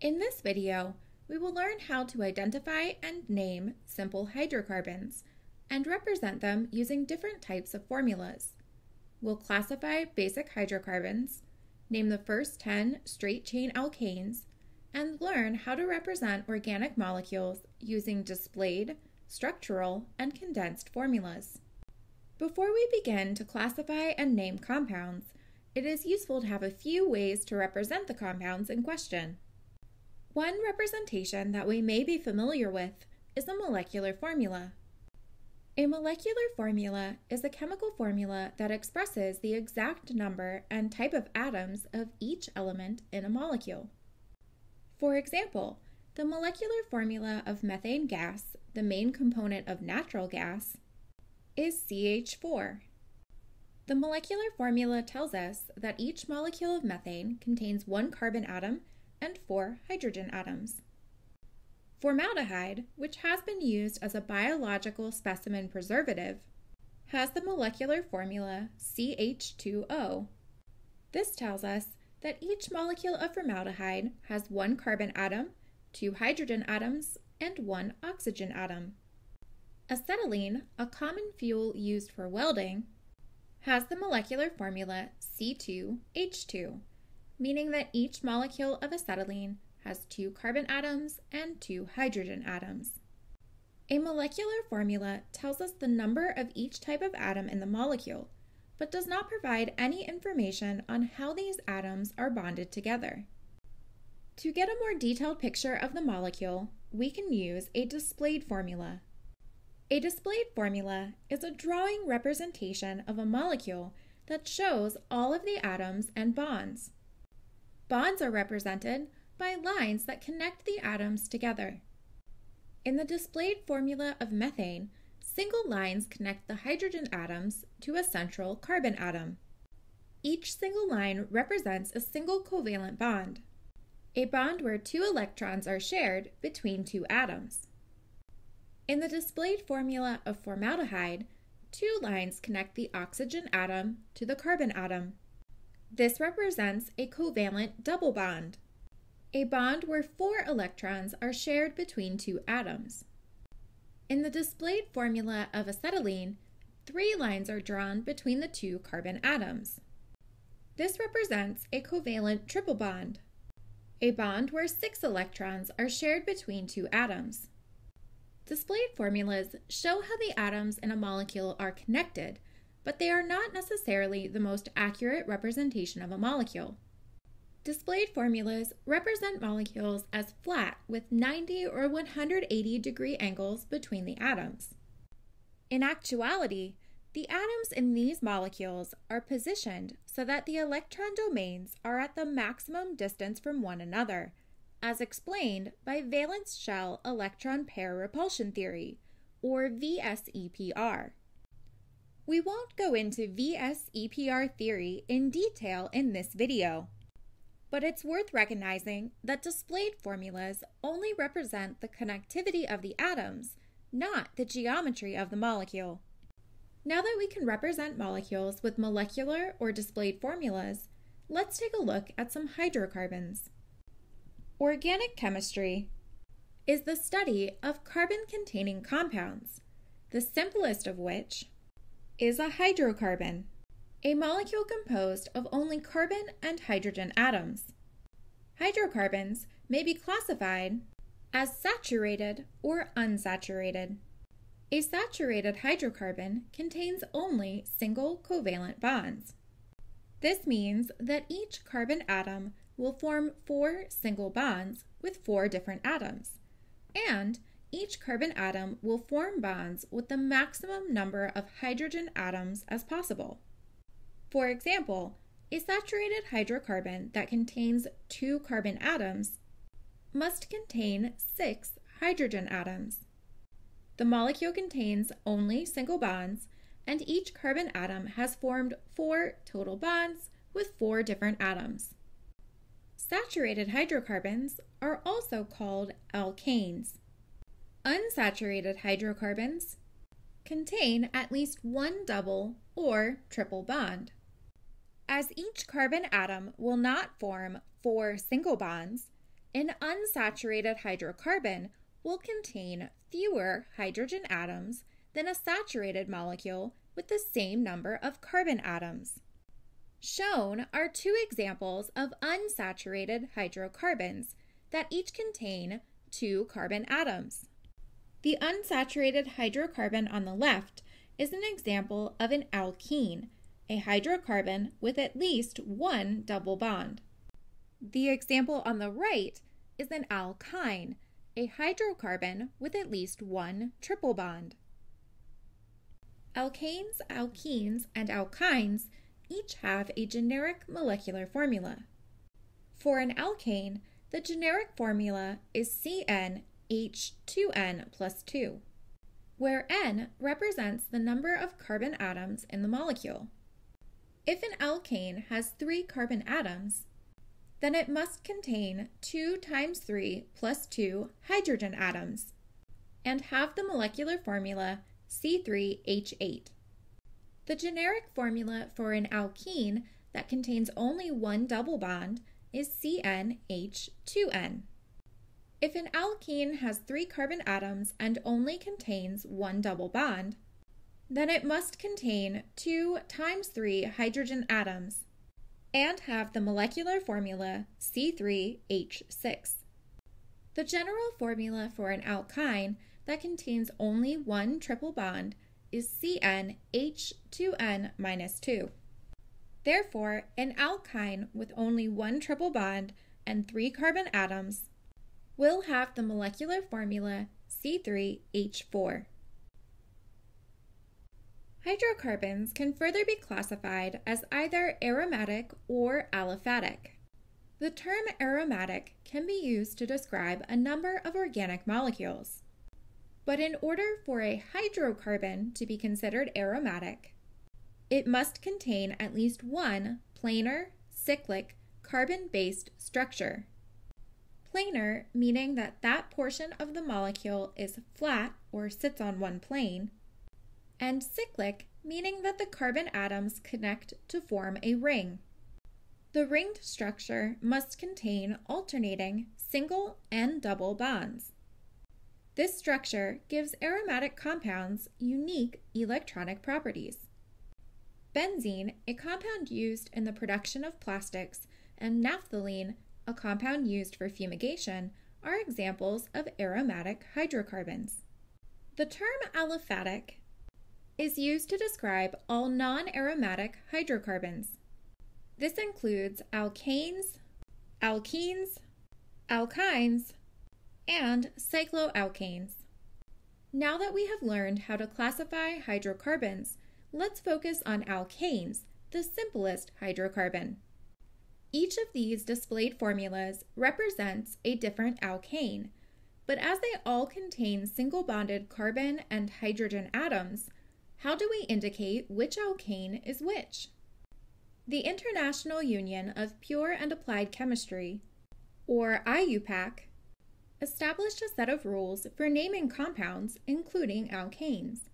In this video, we will learn how to identify and name simple hydrocarbons and represent them using different types of formulas. We'll classify basic hydrocarbons, name the first 10 straight chain alkanes, and learn how to represent organic molecules using displayed, structural, and condensed formulas. Before we begin to classify and name compounds, it is useful to have a few ways to represent the compounds in question. One representation that we may be familiar with is a molecular formula. A molecular formula is a chemical formula that expresses the exact number and type of atoms of each element in a molecule. For example, the molecular formula of methane gas, the main component of natural gas, is CH4. The molecular formula tells us that each molecule of methane contains one carbon atom and four hydrogen atoms. Formaldehyde, which has been used as a biological specimen preservative, has the molecular formula CH2O. This tells us that each molecule of formaldehyde has one carbon atom, two hydrogen atoms, and one oxygen atom. Acetylene, a common fuel used for welding, has the molecular formula C2H2, meaning that each molecule of acetylene has two carbon atoms and two hydrogen atoms. A molecular formula tells us the number of each type of atom in the molecule, but does not provide any information on how these atoms are bonded together. To get a more detailed picture of the molecule, we can use a displayed formula. A displayed formula is a drawing representation of a molecule that shows all of the atoms and bonds. Bonds are represented by lines that connect the atoms together. In the displayed formula of methane, single lines connect the hydrogen atoms to a central carbon atom. Each single line represents a single covalent bond, a bond where two electrons are shared between two atoms. In the displayed formula of formaldehyde, two lines connect the oxygen atom to the carbon atom. This represents a covalent double bond, a bond where four electrons are shared between two atoms. In the displayed formula of acetylene, three lines are drawn between the two carbon atoms. This represents a covalent triple bond, a bond where six electrons are shared between two atoms. Displayed formulas show how the atoms in a molecule are connected but they are not necessarily the most accurate representation of a molecule. Displayed formulas represent molecules as flat with 90 or 180 degree angles between the atoms. In actuality, the atoms in these molecules are positioned so that the electron domains are at the maximum distance from one another, as explained by valence shell electron pair repulsion theory, or VSEPR. We won't go into VSEPR theory in detail in this video, but it's worth recognizing that displayed formulas only represent the connectivity of the atoms, not the geometry of the molecule. Now that we can represent molecules with molecular or displayed formulas, let's take a look at some hydrocarbons. Organic chemistry is the study of carbon-containing compounds, the simplest of which is a hydrocarbon, a molecule composed of only carbon and hydrogen atoms. Hydrocarbons may be classified as saturated or unsaturated. A saturated hydrocarbon contains only single covalent bonds. This means that each carbon atom will form four single bonds with four different atoms, and each carbon atom will form bonds with the maximum number of hydrogen atoms as possible. For example, a saturated hydrocarbon that contains two carbon atoms must contain six hydrogen atoms. The molecule contains only single bonds, and each carbon atom has formed four total bonds with four different atoms. Saturated hydrocarbons are also called alkanes. Unsaturated hydrocarbons contain at least one double or triple bond. As each carbon atom will not form four single bonds, an unsaturated hydrocarbon will contain fewer hydrogen atoms than a saturated molecule with the same number of carbon atoms. Shown are two examples of unsaturated hydrocarbons that each contain two carbon atoms. The unsaturated hydrocarbon on the left is an example of an alkene, a hydrocarbon with at least one double bond. The example on the right is an alkyne, a hydrocarbon with at least one triple bond. Alkanes, alkenes, and alkynes each have a generic molecular formula. For an alkane, the generic formula is CnH2n plus 2, where N represents the number of carbon atoms in the molecule. If an alkane has three carbon atoms, then it must contain 2 times 3 plus 2 hydrogen atoms and have the molecular formula C3H8. The generic formula for an alkene that contains only one double bond is CnH2n. If an alkene has three carbon atoms and only contains one double bond, then it must contain 2 times 3 hydrogen atoms and have the molecular formula C3H6. The general formula for an alkyne that contains only one triple bond is CnH2n minus 2. Therefore, an alkyne with only one triple bond and three carbon atoms will have the molecular formula C3H4. Hydrocarbons can further be classified as either aromatic or aliphatic. The term aromatic can be used to describe a number of organic molecules. But in order for a hydrocarbon to be considered aromatic, it must contain at least one planar, cyclic, carbon based structure. Planar meaning that that portion of the molecule is flat or sits on one plane, and cyclic meaning that the carbon atoms connect to form a ring. The ringed structure must contain alternating single and double bonds. This structure gives aromatic compounds unique electronic properties. Benzene, a compound used in the production of plastics, and naphthalene, a compound used for fumigation, are examples of aromatic hydrocarbons. The term aliphatic is used to describe all non aromatic hydrocarbons. This includes alkanes, alkenes, alkynes, and cycloalkanes. Now that we have learned how to classify hydrocarbons, let's focus on alkanes, the simplest hydrocarbon. Each of these displayed formulas represents a different alkane, but as they all contain single bonded carbon and hydrogen atoms, how do we indicate which alkane is which? The International Union of Pure and Applied Chemistry, or IUPAC, established a set of rules for naming compounds, including alkanes.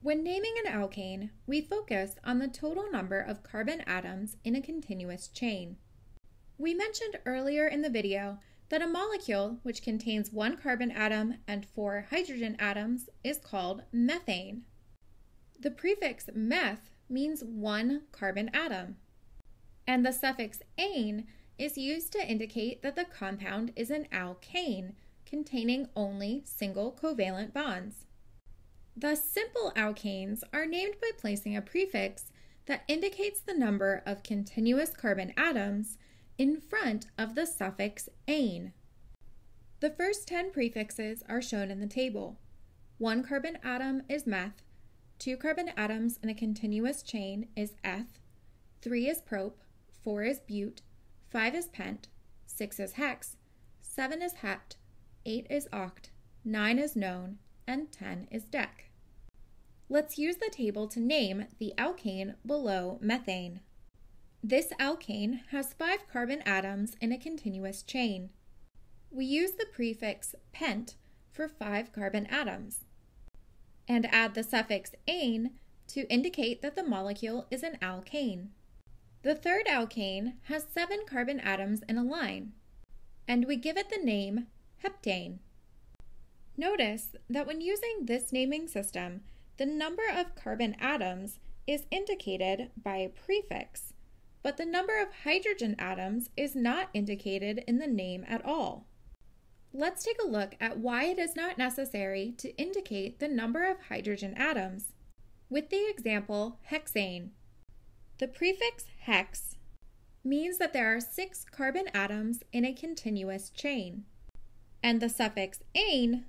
When naming an alkane, we focus on the total number of carbon atoms in a continuous chain. We mentioned earlier in the video that a molecule which contains one carbon atom and four hydrogen atoms is called methane. The prefix meth means one carbon atom, and the suffix ane is used to indicate that the compound is an alkane containing only single covalent bonds. The simple alkanes are named by placing a prefix that indicates the number of continuous carbon atoms in front of the suffix ane. The first 10 prefixes are shown in the table. One carbon atom is meth, two carbon atoms in a continuous chain is eth, three is prop, four is but, 5 is pent, 6 is hex, 7 is hept, 8 is oct, 9 is non, and 10 is dec. Let's use the table to name the alkane below methane. This alkane has 5 carbon atoms in a continuous chain. We use the prefix pent for 5 carbon atoms and add the suffix ane to indicate that the molecule is an alkane. The third alkane has seven carbon atoms in a line, and we give it the name heptane. Notice that when using this naming system, the number of carbon atoms is indicated by a prefix, but the number of hydrogen atoms is not indicated in the name at all. Let's take a look at why it is not necessary to indicate the number of hydrogen atoms. With the example hexane, the prefix hex means that there are six carbon atoms in a continuous chain, and the suffix ane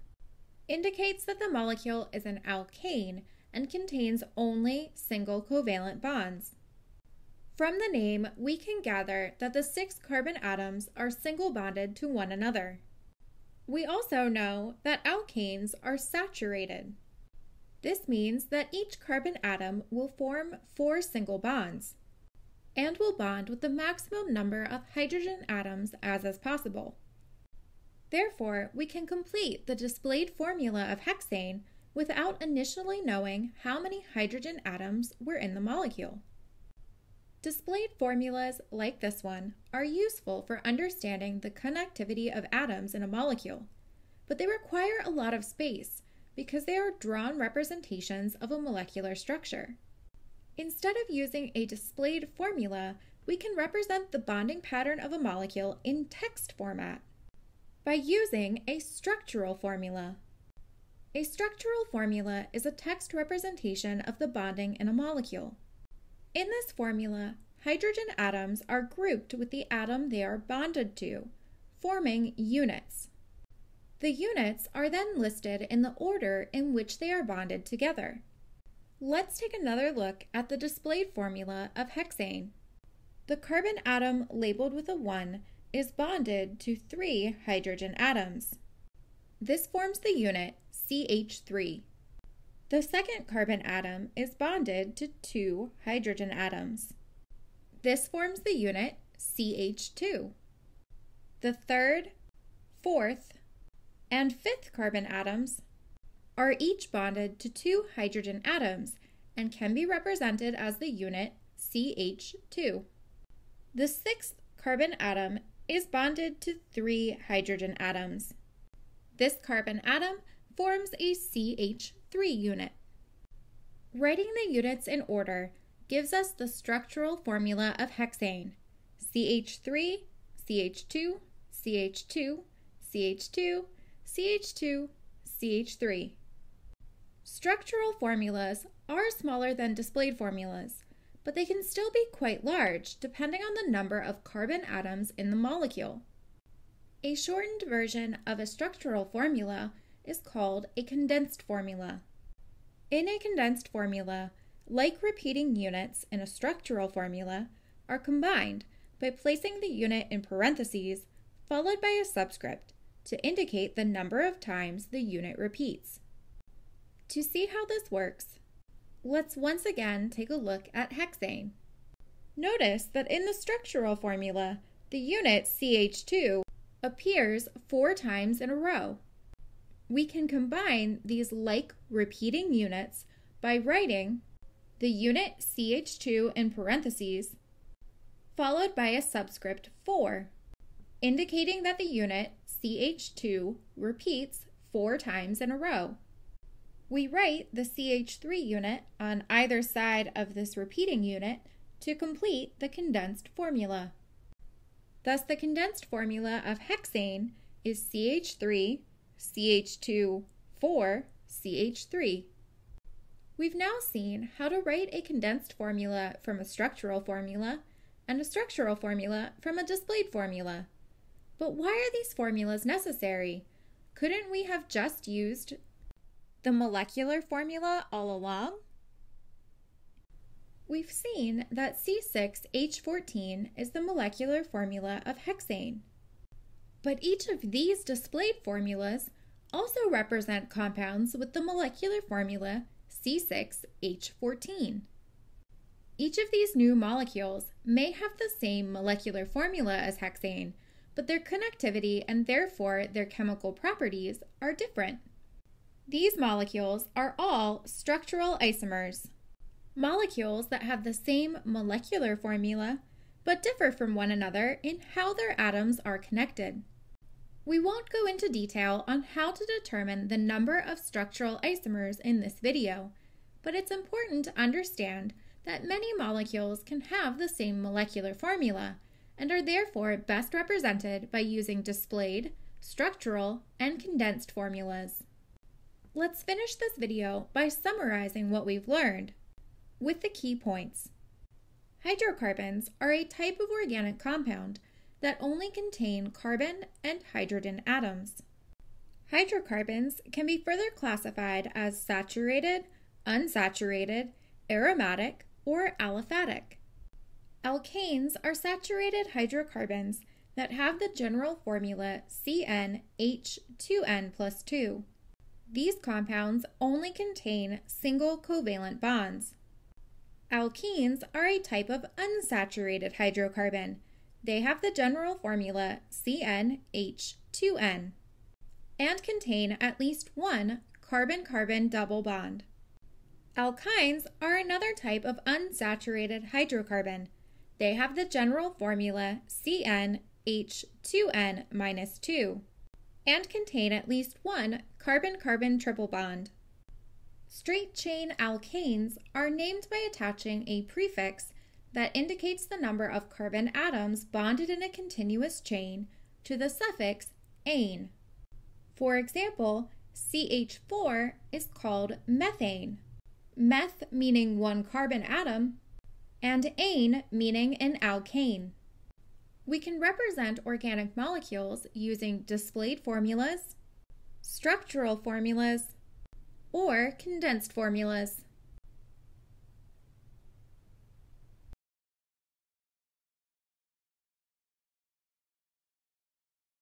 indicates that the molecule is an alkane and contains only single covalent bonds. From the name, we can gather that the six carbon atoms are single bonded to one another. We also know that alkanes are saturated. This means that each carbon atom will form four single bonds and will bond with the maximum number of hydrogen atoms as is possible. Therefore, we can complete the displayed formula of hexane without initially knowing how many hydrogen atoms were in the molecule. Displayed formulas like this one are useful for understanding the connectivity of atoms in a molecule, but they require a lot of space because they are drawn representations of a molecular structure. Instead of using a displayed formula, we can represent the bonding pattern of a molecule in text format by using a structural formula. A structural formula is a text representation of the bonding in a molecule. In this formula, hydrogen atoms are grouped with the atom they are bonded to, forming units. The units are then listed in the order in which they are bonded together. Let's take another look at the displayed formula of hexane. The carbon atom labeled with a 1 is bonded to three hydrogen atoms. This forms the unit CH3. The second carbon atom is bonded to two hydrogen atoms. This forms the unit CH2. The third, fourth, and fifth carbon atoms are each bonded to two hydrogen atoms and can be represented as the unit CH2. The sixth carbon atom is bonded to three hydrogen atoms. This carbon atom forms a CH3 unit. Writing the units in order gives us the structural formula of hexane CH3, CH2, CH2, CH2, CH2, CH3. Structural formulas are smaller than displayed formulas, but they can still be quite large depending on the number of carbon atoms in the molecule. A shortened version of a structural formula is called a condensed formula. In a condensed formula, like repeating units in a structural formula, are combined by placing the unit in parentheses followed by a subscript to indicate the number of times the unit repeats. To see how this works, let's once again take a look at hexane. Notice that in the structural formula, the unit CH2 appears four times in a row. We can combine these like repeating units by writing the unit CH2 in parentheses, followed by a subscript 4, indicating that the unit CH2 repeats four times in a row. We write the CH3 unit on either side of this repeating unit to complete the condensed formula. Thus, the condensed formula of hexane is CH3, CH2, 4, CH3. We've now seen how to write a condensed formula from a structural formula and a structural formula from a displayed formula. But why are these formulas necessary? Couldn't we have just used the molecular formula all along? We've seen that C6H14 is the molecular formula of hexane. But each of these displayed formulas also represent compounds with the molecular formula C6H14. Each of these new molecules may have the same molecular formula as hexane, but their connectivity and therefore their chemical properties are different. These molecules are all structural isomers, molecules that have the same molecular formula but differ from one another in how their atoms are connected. We won't go into detail on how to determine the number of structural isomers in this video, but it's important to understand that many molecules can have the same molecular formula and are therefore best represented by using displayed, structural, and condensed formulas. Let's finish this video by summarizing what we've learned with the key points. Hydrocarbons are a type of organic compound that only contain carbon and hydrogen atoms. Hydrocarbons can be further classified as saturated, unsaturated, aromatic, or aliphatic. Alkanes are saturated hydrocarbons that have the general formula CnH2n plus 2. These compounds only contain single covalent bonds. Alkenes are a type of unsaturated hydrocarbon. They have the general formula CnH2n and contain at least one carbon carbon double bond. Alkynes are another type of unsaturated hydrocarbon. They have the general formula CnH2n minus 2 and contain at least one carbon carbon triple bond. Straight chain alkanes are named by attaching a prefix that indicates the number of carbon atoms bonded in a continuous chain to the suffix ane. For example, CH4 is called methane, meth meaning one carbon atom, and ane meaning an alkane. We can represent organic molecules using displayed formulas, structural formulas, or condensed formulas.